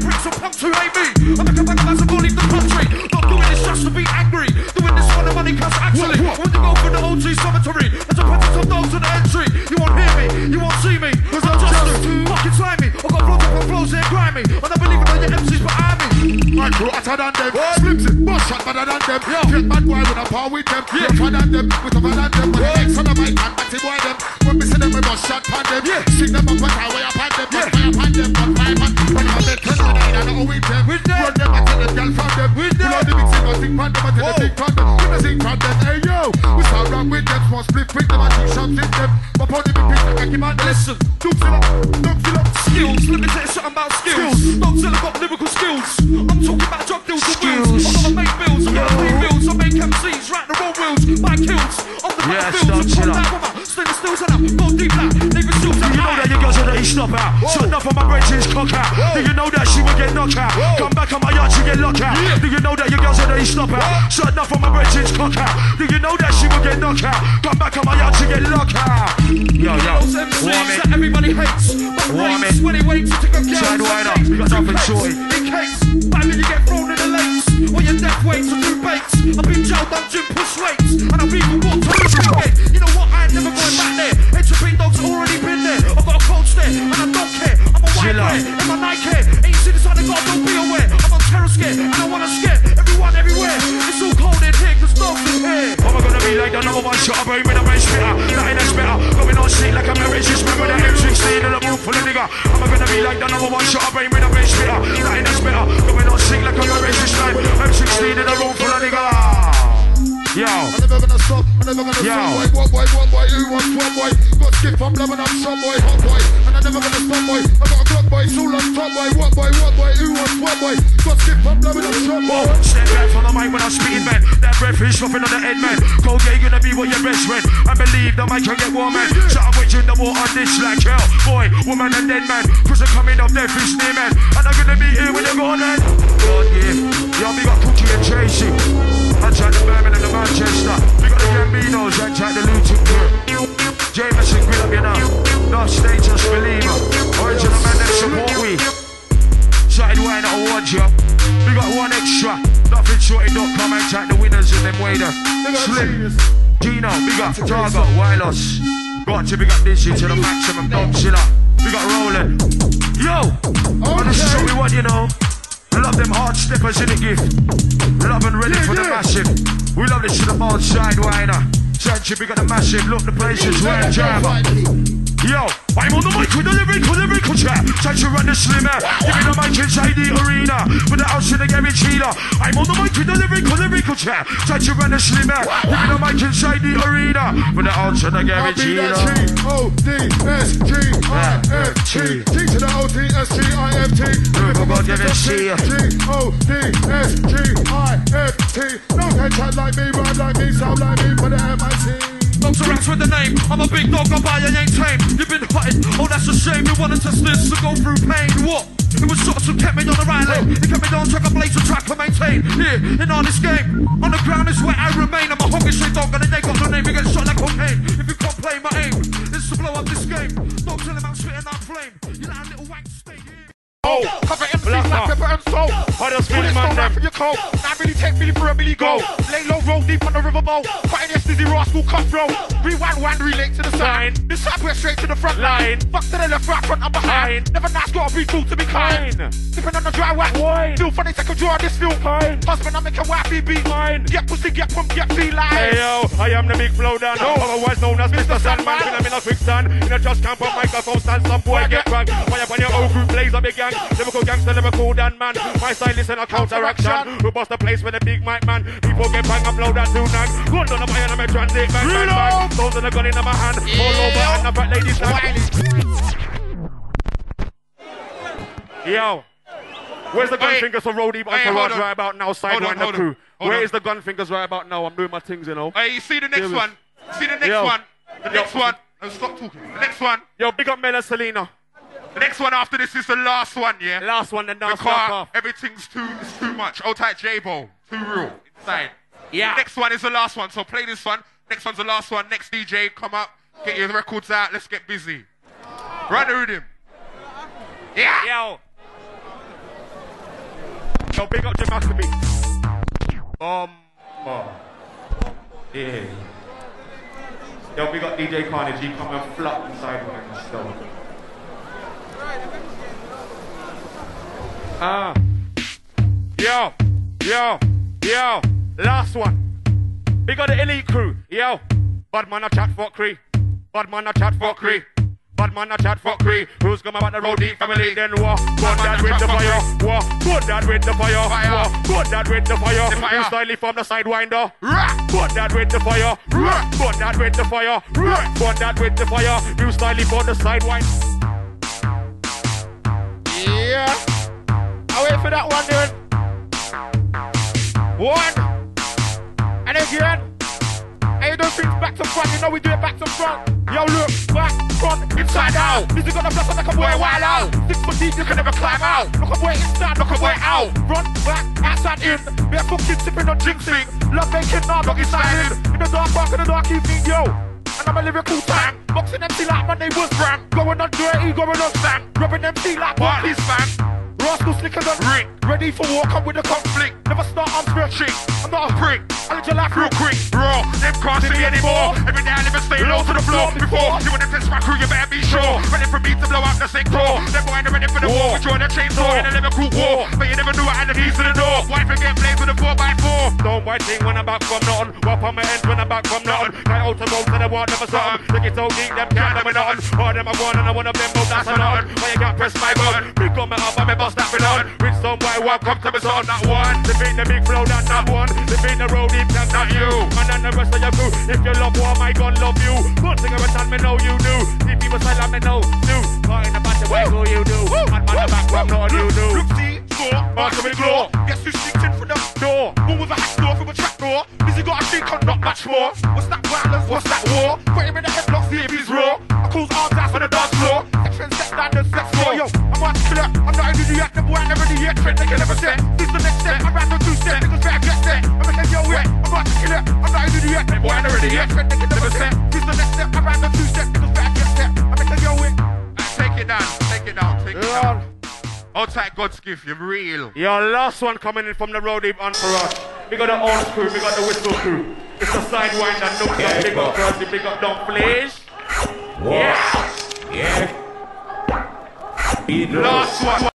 who hate me. I make a bag of massive leave the country. Not doing this just to be angry. Doing this for the money cause actually. I want to go for the OG cemetery. There's a packet of dogs on the entry. You won't hear me, you won't see me. Cause I'm just too fucking slimy. I got flows up flows here grimy. And I believe in all your MCs behind me. My crew hotter than them. Slimzee, bust shot better than them. Yo. Get bad boy with a power with them. Yeah. Rougher than them, with a man than them. When the X on the mic and batty boy them. When we see them, we bust shot pan them. Yeah. Stick them up and tie way up on them. Yeah. Fire pan them, them in I'm with them. With them. Run them and take the girl from them. With Pull out them. the big I think pan them and take the Whoa. thing from them. Give the thing from them. Hey yo, we start round with them. Small split with them and two shots hit them. But on the big picture, I keep on Listen. Dukes it up, dukes it up. skills. Let me tell you something about skills. Don't tell about lyrical skills. I'm talking about drug deals and wheels. I'm gonna make bills. I'm gonna pay bills. Girls are the stop out? So enough of my bridges cock out. Do you know that she will get knocked out? Come back on my yacht, she get locked out. Yo, yo, warm it. that everybody hates. But Warm it. when he waits to a girl. Side up. We got nothing shorty. In case, baby, you get thrown in the lakes. Or your death waits to do baits. I've been jailed on gym push weights. And I've even walked gonna be like the number one shot brain with a brain spitter? Nothing that's better. Going on shit like a marriage. Just like M16 and a room full of nigga. Yo. I'm never gonna stop, I'm never gonna Yo. stop, boy, what boy, what boy, who wants what boy? Got skip from loving up some boy, hot boy, and I'm never gonna stop, boy. I got a clock boy, it's all on top, boy, what boy, what boy, who wants what boy? Got skip from loving up some boy. Whoa, step back from the mic when I'm speeding, man. That breath is dropping on the head, man. Colgate gonna be what your best friend. And believe the mic can get warm, man. Shut up, in the water, dish like hell. Boy, woman, and dead man. Cause the coming of death is near, man. And I'm gonna be here when you're gone, man. God, yeah. Yo, we got Cookie and Tracy. I tried the Birmingham and the Manchester. We got the Gambinos and tried the Luton crew. Jameson, grill up, you know. No state, just believer. Original man, them support we. Side wine awards, yo. We got one extra. Nothing short, it don't come and check the winners in them way there. Slim, Gino, big up Targo, Wireless. Got to big up this shit to the maximum. Dom Chiller. We got rolling. Yo, and this is what we want, you know. Love them hard steppers in the gift. Love and ready for the yeah. massive. We love this shit about sidewinder. Sanchez, we got the massive. Look, the place is where jam. Yo, I'm on the mic with the lyrical, lyrical chat. Try to run the slimmer. Give me the mic inside the arena. With the house in the Gary Cheetah. I'm on the mic with the lyrical, lyrical chat. Try to run the slimmer. Me the mic inside the arena. With the in the Gary I'll be that Cheetah. G O D S G I F T T to the O D S G I F T. Never gonna give it to. G O D S G I F T. No chat like me, rhyme like me, sound like me, for the MIT. Dogs are with the name. I'm a big dog, I buy you ain't tame. You've been hutting, oh that's a shame. You wanted to this to go through pain. What? It was shots who kept me on the right lane. It kept me on track, I blaze the track I maintain. Yeah, in on this game. On the ground is where I remain. I'm a hungry street dog, and they got no name. You shot like cocaine. If you can't play my aim, it's to blow up this game. Don't tell him I'm spitting that flame. You like a little wank, stay here. Oh, cover MC Black like pepper and soul. I just feel this man from your coat. I really take Billy for a Billy go. Lay low, roll deep on the riverboat. Fighting this Dizzee Rascal, cutthroat. Rewind, relate to the sign. The subway straight to the front line. Fuck to the left, right, front, and behind. Never nice, gotta be true to be kind. Sipping on the dry wax. Wine. Feel funny, take a draw this feel. fine. Husband, I make a wifey be mine. Get pussy, get pump, get feline. Hey yo, I am the big Flowdan. Otherwise known as Mr. Sandman. When I'm in a quicksand, in a trash camp, on microphone stand, some boy get cranked. Why up on your old group plays a big gang. Lyrical gangster, lyrical dan man. My style is in a counteraction. We bust the place with a big mic man. People get bang up blow and do nag. Go on, don't I'm a transit man. Reload! Stones in the gun in my hand. All over and the fat ladies like. Yo. Where's the gun Hey. fingers for Roadie Hey, hold Entourage on. right about now? Hold Sideline on, the hold on. crew. Hold Where on. is the gun fingers right about now? I'm doing my things, you know. Hey, you see the next one? See the next Yo. one? The Yo. next one. No, stop talking. The next one. Yo, big up Mela Selena. The next one after this is the last one, yeah? Last one, now Because stop off. everything's too it's too much. Old tight J-Bo. Too real. Inside. Yeah. Next one is the last one. So play this one. Next one's the last one. Next DJ, come up. Get your records out. Let's get busy. Run the rhythm. Yeah. Yo. Yo, big up Jim Maccabee. Um, oh. Yeah. Yo, we got DJ Carnage, he come and flop inside one of stone. Ah. Yo, yo, yo, last one. We got the elite crew. Yo, bad man a chat fuckery. Bad man a chat fuckery. Bad man a chat fuckery. Who's gonna about the Roll Deep family? Then what? Good dad with the fire. What? Good dad with the fire. What? Good dad with the fire. The fire. Styly from the sidewinder. Good dad with the fire. Good dad with the fire. Good dad with the fire. New styly from the sidewinder. Yeah. I wait for that one, dude. One. Front. You know we do it back to front. Yo, look. Back, front, inside out. This is gonna blast like a boy while out. Six foot deep, you can never climb out. Look a boy inside, look a boy out. Front, back, outside, in. A fucking sipping on jinxing. Love making, nah, doggy styling. In In the dark, bark in the dark evening, yo. And I'm a lyrical tank. Boxing MC like Monday was rank. Going on dirty, going on stank. Rubbing MC like Barclays fan. Rascal slicker than Rick. Ready for war, come with a conflict. Never start, I'm spirit I'm not a prick. I live your life real quick. Raw, them can't see me anymore. Every day I and stay low to the floor. Before you wanna test my crew, you better be sure. Ready for me to blow up the sick core. Them boy, they're ready for the war. We join the chainsaw in a Liverpool war. But you never knew I had the keys to the door. Why forget blaze with a 4x4? Don't white thing when I'm back from nothing. Wap on my ends when I'm back from nothing. Guy out the road to the water never something. They get so deep, them can't have nothing. All them I want and I want of them both that's a nothing. Why you can't press my button? Big on my up and me bust that on. Rich some boy walk come to me son that one. Defeat the big flow that not one. Defeat the Roll Deep that not you. And rest of your crew. If you love war, my gun love you. One thing every time me know you do. See people silent me know do. Caught in the battle way who you do. Man man the back from no you do. Look, see, score, mark me glow. Guess who sneaked in from the door? One with a hack door from a trap door. Busy got a shake on, not much more. What's that violence? What's that war? Put him in the headlock, see if he's raw. I calls arms out for the dance floor. Section step down the sex floor. Yo, I'm killer. I'm not an idiot. The boy I never did yet. Trend they can never set. Idiot. The I never did yet. Trend they can never set. This the next step. I ran the two step. Niggas better get set. I'm gonna yo wet. Take it down. Take it down. Take it down. Oh, Outside God's gift, you're real. Your last one coming in from the Roll Deep entourage. We got the horse crew, we got the whistle crew. It's a the sidewinder, no yeah, big up Thursday, big up Dump Please. Yeah. Yeah. Last one.